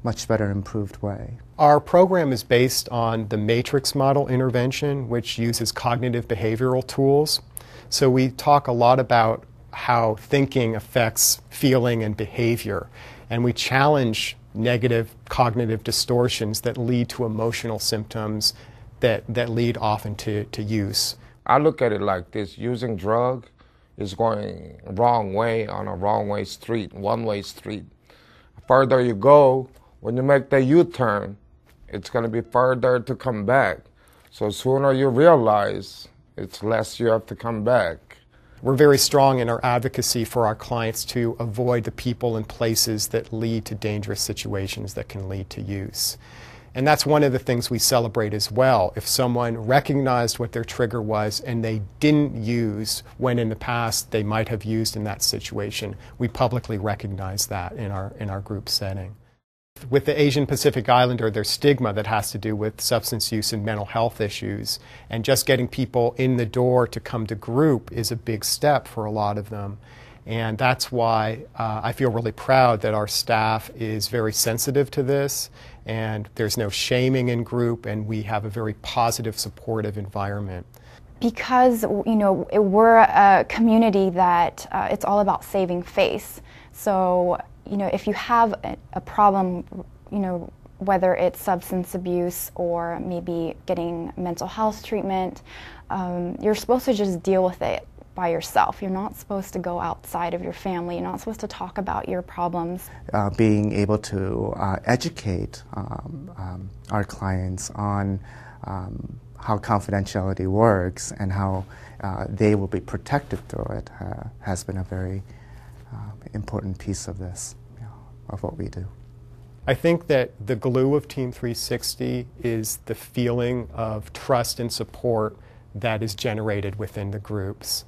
much better improved way. Our program is based on the matrix model intervention, which uses cognitive behavioral tools. So we talk a lot about how thinking affects feeling and behavior, and we challenge negative cognitive distortions that lead to emotional symptoms that, that lead often to, to use. I look at it like this using drug is going wrong way on a wrong way street, one way street. Further you go, when you make the U-turn, it's going to be further to come back. So sooner you realize, it's less you have to come back. We're very strong in our advocacy for our clients to avoid the people and places that lead to dangerous situations that can lead to use. And that's one of the things we celebrate as well. If someone recognized what their trigger was and they didn't use when in the past they might have used in that situation, we publicly recognize that in our, in our group setting. With the Asian Pacific Islander, there's stigma that has to do with substance use and mental health issues. And just getting people in the door to come to group is a big step for a lot of them. And that's why uh, I feel really proud that our staff is very sensitive to this and there's no shaming in group and we have a very positive, supportive environment. Because, you know, we're a community that uh, it's all about saving face. So you know, if you have a, a problem, you know, whether it's substance abuse or maybe getting mental health treatment, um, you're supposed to just deal with it by yourself. You're not supposed to go outside of your family. You're not supposed to talk about your problems. Uh, being able to uh, educate um, um, our clients on um, how confidentiality works and how uh, they will be protected through it uh, has been a very important piece of this, you know, of what we do. I think that the glue of Team 360 is the feeling of trust and support that is generated within the groups.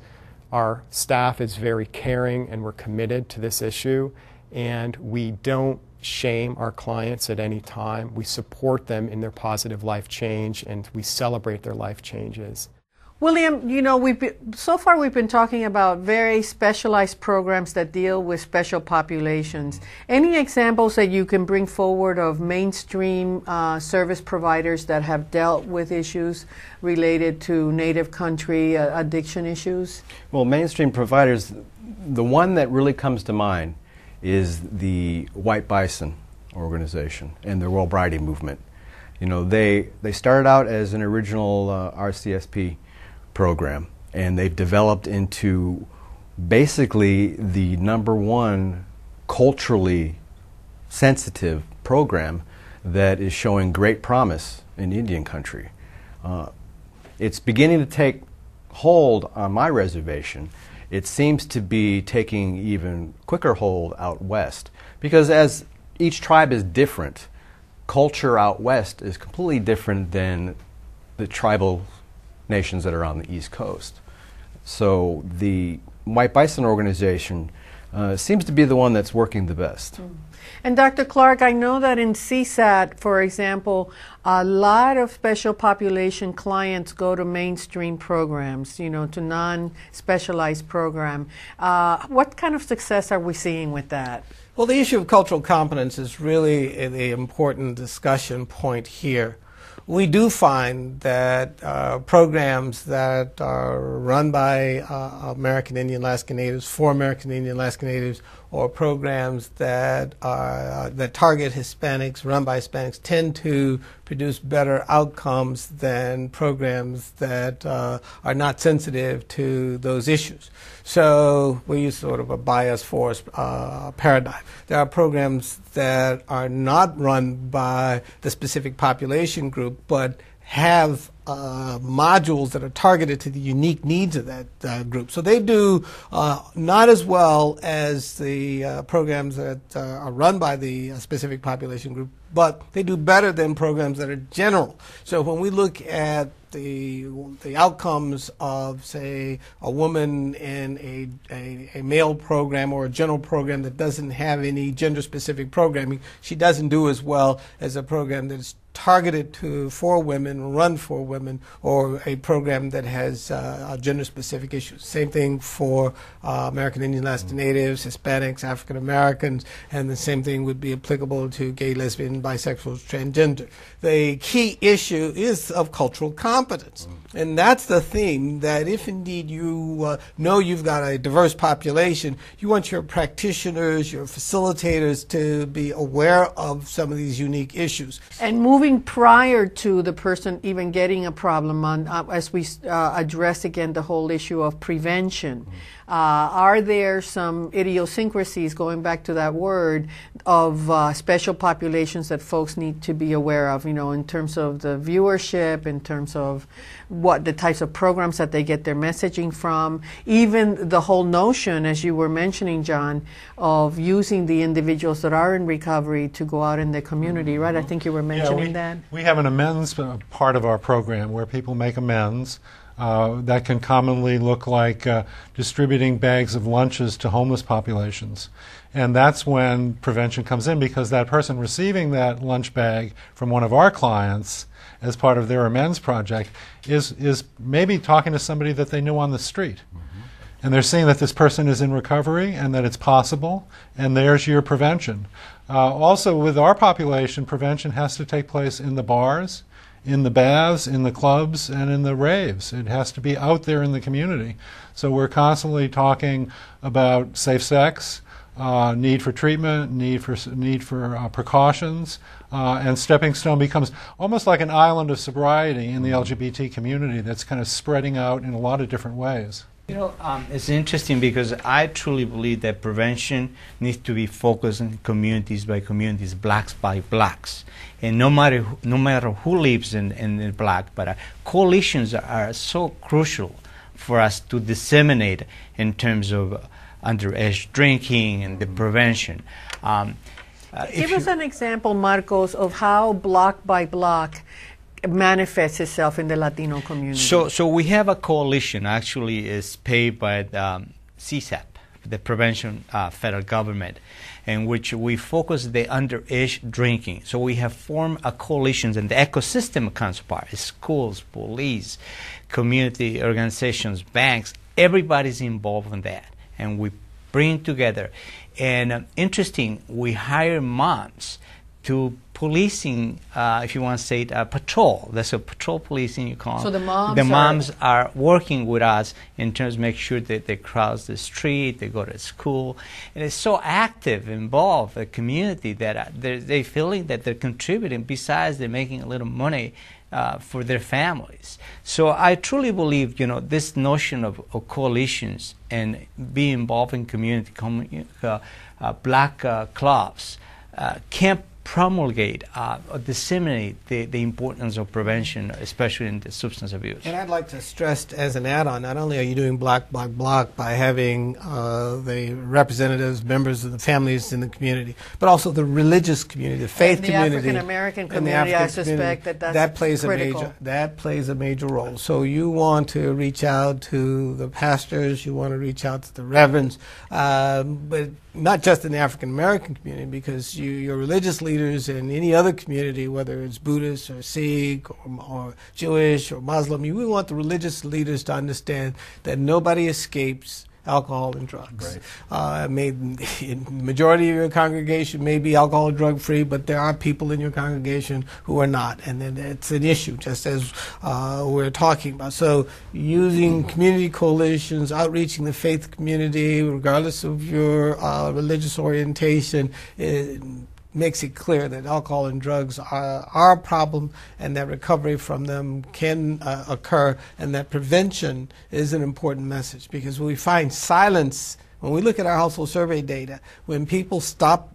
Our staff is very caring and we're committed to this issue, and we don't shame our clients at any time. We support them in their positive life change and we celebrate their life changes. William, you know, we've been, so far we've been talking about very specialized programs that deal with special populations. Any examples that you can bring forward of mainstream uh, service providers that have dealt with issues related to native country uh, addiction issues? Well, mainstream providers, the one that really comes to mind is the White Bison organization and the Wellbriety Movement. You know, they, they started out as an original uh, RCSP program, and they've developed into basically the number one culturally sensitive program that is showing great promise in Indian country. Uh, it's beginning to take hold on my reservation. It seems to be taking even quicker hold out west because as each tribe is different, culture out west is completely different than the tribal nations that are on the East Coast. So the White Bison organization uh, seems to be the one that's working the best. Mm. And Dr. Clark, I know that in CSAT, for example, a lot of special population clients go to mainstream programs, you know, to non-specialized program. Uh, what kind of success are we seeing with that? Well, the issue of cultural competence is really the important discussion point here we do find that uh, programs that are run by uh, American Indian Alaska Natives for American Indian Alaska Natives or programs that are uh, that target Hispanics, run by Hispanics, tend to produce better outcomes than programs that uh, are not sensitive to those issues. So we use sort of a bias force uh, paradigm. There are programs that are not run by the specific population group, but have uh, modules that are targeted to the unique needs of that uh, group. So they do uh, not as well as the uh, programs that uh, are run by the uh, specific population group, but they do better than programs that are general. So when we look at the the outcomes of say a woman in a, a, a male program or a general program that doesn't have any gender specific programming, she doesn't do as well as a program that is targeted to for women, run for women, or a program that has uh, gender-specific issues. Same thing for uh, American Indian Alaska Natives, Hispanics, African Americans, and the same thing would be applicable to gay, lesbian, bisexual, transgender. The key issue is of cultural competence. And that's the theme that if indeed you uh, know you've got a diverse population, you want your practitioners, your facilitators to be aware of some of these unique issues. And moving prior to the person even getting a problem on, uh, as we uh, address again the whole issue of prevention. Uh, are there some idiosyncrasies, going back to that word, of uh, special populations that folks need to be aware of, you know, in terms of the viewership, in terms of what the types of programs that they get their messaging from, even the whole notion, as you were mentioning, John, of using the individuals that are in recovery to go out in the community, right? I think you were mentioning yeah, we, that. We have an amends uh, part of our program where people make amends. Uh, that can commonly look like uh, distributing bags of lunches to homeless populations. And that's when prevention comes in because that person receiving that lunch bag from one of our clients as part of their amends project is, is maybe talking to somebody that they knew on the street. Mm-hmm. And they're seeing that this person is in recovery and that it's possible, and there's your prevention. Uh, also, with our population, prevention has to take place in the bars in the baths, in the clubs, and in the raves. It has to be out there in the community. So we're constantly talking about safe sex, uh, need for treatment, need for need for uh, precautions, uh, and Stepping Stone becomes almost like an island of sobriety in the LGBT community that's kind of spreading out in a lot of different ways. You know, um, it's interesting because I truly believe that prevention needs to be focused on communities by communities, blacks by blacks, and no matter who, no matter who lives in in the black, but uh, coalitions are so crucial for us to disseminate in terms of underage drinking and the prevention. Um, uh, Give us an example, Marcos, of how block by block manifests itself in the Latino community? So, so we have a coalition. Actually, is paid by the, um, CSAP, the Prevention uh, Federal Government, in which we focus the underage drinking. So we have formed a coalition, and the ecosystem counterpart schools, police, community organizations, banks. Everybody's involved in that, and we bring together. And um, interesting, we hire moms to policing, uh, if you want to say it, uh, patrol. That's a patrol policing you call. So the moms. The moms are, are working with us in terms of make sure that they cross the street, they go to school, and it's so active, involved, the community that uh, they're, they feeling that they're contributing. Besides, they're making a little money. Uh, for their families, so I truly believe you know this notion of, of coalitions and being involved in community, uh, uh, black clubs, camp promulgate uh, or disseminate the, the importance of prevention, especially in the substance abuse. And I'd like to stress as an add-on, not only are you doing block block, block by having uh, the representatives, members of the families in the community, but also the religious community, the faith the community. African American community, I suspect that that's that plays critical. a major that plays a major role. So you want to reach out to the pastors, you want to reach out to the reverends, um, but not just in the African American community, because you, your religious leaders in any other community, whether it's Buddhist or Sikh or, or Jewish or Muslim, you want the religious leaders to understand that nobody escapes alcohol and drugs. Right. Uh, may, majority of your congregation may be alcohol and drug free, but there are people in your congregation who are not, and then it's an issue, just as uh, we're talking about. So, using community coalitions, outreaching the faith community, regardless of your uh, religious orientation. It, makes it clear that alcohol and drugs are, are a problem and that recovery from them can uh, occur and that prevention is an important message because when we find silence when we look at our household survey data when people stop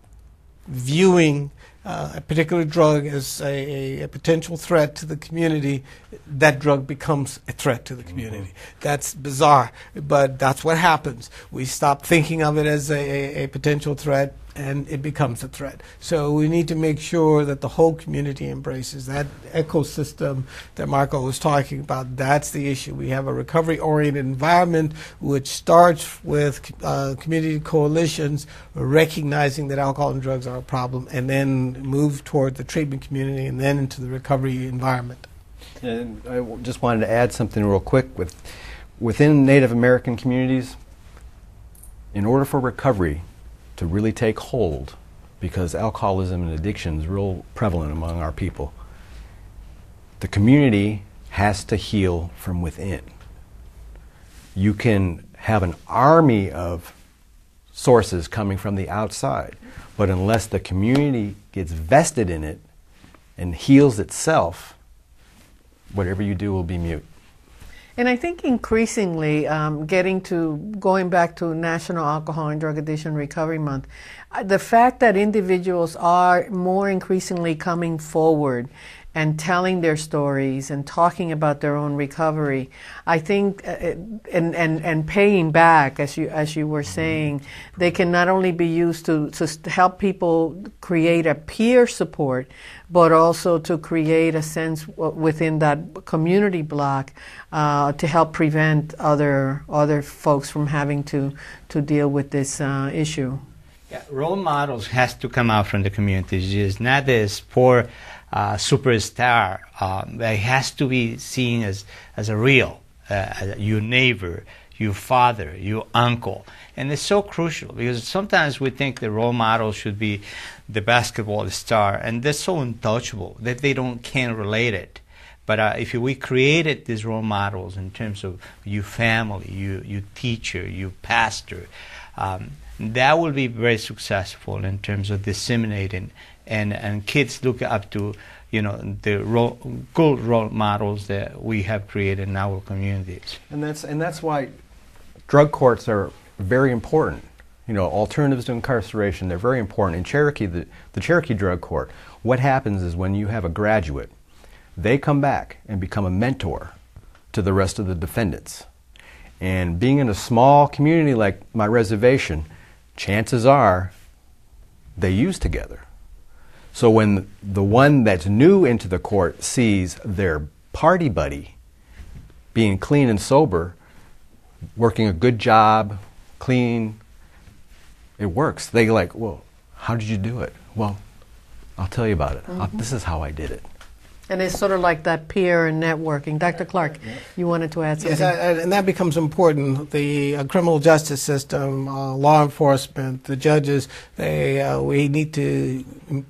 viewing uh, a particular drug as a, a, potential threat to the community, that drug becomes a threat to the community. Mm-hmm. That's bizarre, but that's what happens. We stop thinking of it as a, a, potential threat, and it becomes a threat. So we need to make sure that the whole community embraces that ecosystem that Marco was talking about. That's the issue. We have a recovery oriented environment which starts with uh, community coalitions recognizing that alcohol and drugs are a problem and then move toward the treatment community and then into the recovery environment. And I just wanted to add something real quick with within Native American communities in order for recovery to really take hold because alcoholism and addiction is real prevalent among our people. The community has to heal from within. You can have an army of sources coming from the outside, but unless the community gets vested in it and heals itself, whatever you do will be mute. And I think increasingly, um, getting to going back to National Alcohol and Drug Addiction Recovery Month, uh, the fact that individuals are more increasingly coming forward and telling their stories and talking about their own recovery, I think, uh, and, and, and paying back, as you, as you were saying, they can not only be used to, to help people create a peer support, but also to create a sense within that community block uh, to help prevent other, other folks from having to, to deal with this uh, issue. Yeah, role models has to come out from the communities. It's not this poor uh, superstar. Um, it has to be seen as, as a real, uh, your neighbor, your father, your uncle. And it's so crucial because sometimes we think the role model should be the basketball star, and they're so untouchable that they don't can't relate it. But uh, if we created these role models in terms of your family, your, your teacher, your pastor, um, that will be very successful in terms of disseminating and and kids look up to you know the role, good role models that we have created in our communities. And that's and that's why drug courts are very important. You know, alternatives to incarceration, they're very important. In Cherokee, the, the Cherokee Drug Court, what happens is when you have a graduate, they come back and become a mentor to the rest of the defendants. And being in a small community like my reservation, chances are they use together. So when the one that's new into the court sees their party buddy being clean and sober, working a good job, clean, it works. They like, well, how did you do it? Well, I'll tell you about it. Mm-hmm. This is how I did it. And it's sort of like that peer and networking. Dr. Clark, you wanted to add something. Yes, I, and that becomes important. The uh, criminal justice system, uh, law enforcement, the judges, they, uh, we need to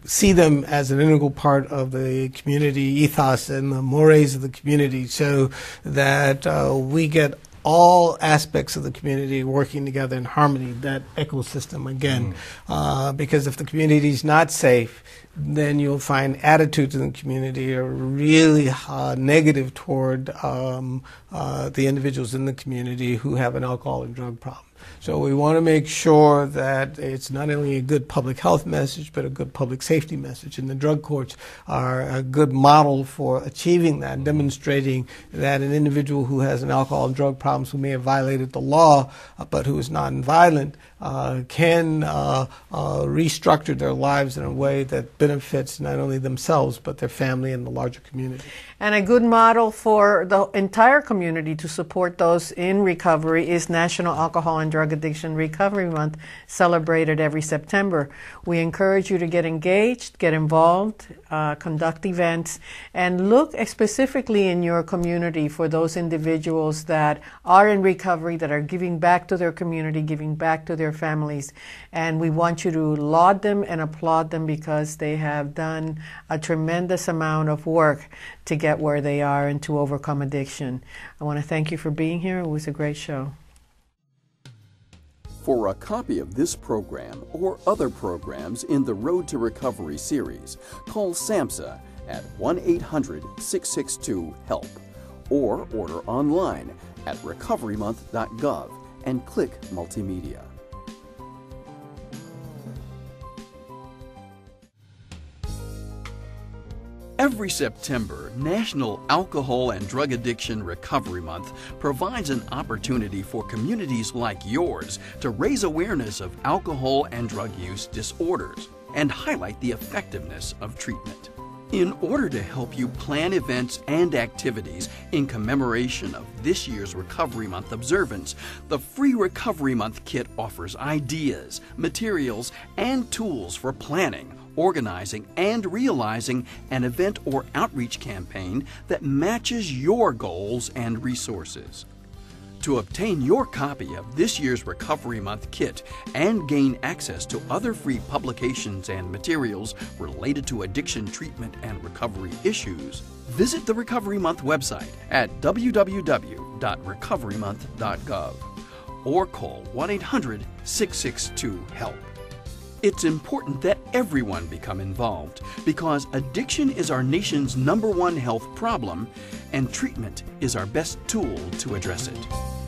see them as an integral part of the community ethos and the mores of the community so that uh, we get all aspects of the community working together in harmony, that ecosystem again. Mm. Uh, because if the community is not safe, then you'll find attitudes in the community are really uh, negative toward um, uh, the individuals in the community who have an alcohol and drug problem. So we want to make sure that it's not only a good public health message, but a good public safety message. And the drug courts are a good model for achieving that, demonstrating that an individual who has an alcohol and drug problems, who may have violated the law, uh, but who is non-violent, uh, can uh, uh, restructure their lives in a way that benefits not only themselves, but their family and the larger community. And a good model for the entire community to support those in recovery is National Alcohol and Drug Addiction Recovery Month, celebrated every September. We encourage you to get engaged, get involved, uh, conduct events, and look specifically in your community for those individuals that are in recovery, that are giving back to their community, giving back to their families. And we want you to laud them and applaud them because they have done a tremendous amount of work to get where they are and to overcome addiction. I want to thank you for being here. It was a great show. For a copy of this program or other programs in the Road to Recovery series, call SAMHSA at 1 800 662 HELP or order online at recoverymonth.gov and click Multimedia. Every September, National Alcohol and Drug Addiction Recovery Month provides an opportunity for communities like yours to raise awareness of alcohol and drug use disorders and highlight the effectiveness of treatment. In order to help you plan events and activities in commemoration of this year's Recovery Month observance, the free Recovery Month kit offers ideas, materials, and tools for planning organizing, and realizing an event or outreach campaign that matches your goals and resources. To obtain your copy of this year's Recovery Month kit and gain access to other free publications and materials related to addiction treatment and recovery issues, visit the Recovery Month website at www.recoverymonth.gov or call 1 800 662 HELP. It's important that everyone become involved because addiction is our nation's number one health problem and treatment is our best tool to address it.